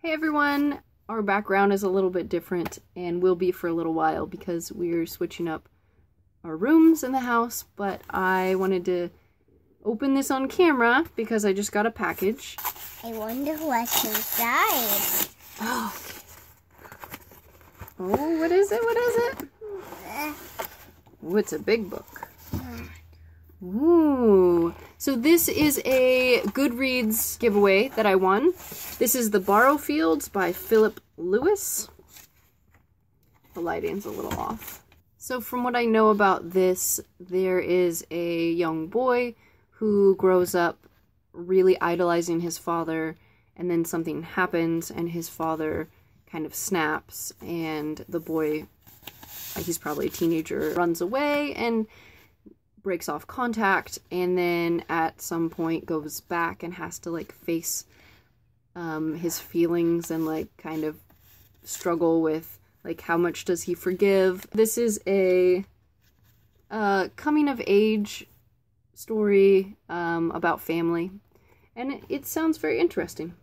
Hey everyone! Our background is a little bit different and will be for a little while because we're switching up our rooms in the house, but I wanted to open this on camera because I just got a package. I wonder what's inside. Oh, oh what is it? What is it? Oh, it's a big book. Uh, Ooh. So this is a Goodreads giveaway that I won. This is The Barrowfields by Philip Lewis. The lighting's a little off. So from what I know about this, there is a young boy who grows up really idolizing his father and then something happens and his father kind of snaps and the boy he's probably a teenager runs away and breaks off contact and then at some point goes back and has to like face um, his feelings and like kind of struggle with like how much does he forgive? This is a uh, coming of age story um, about family. And it, it sounds very interesting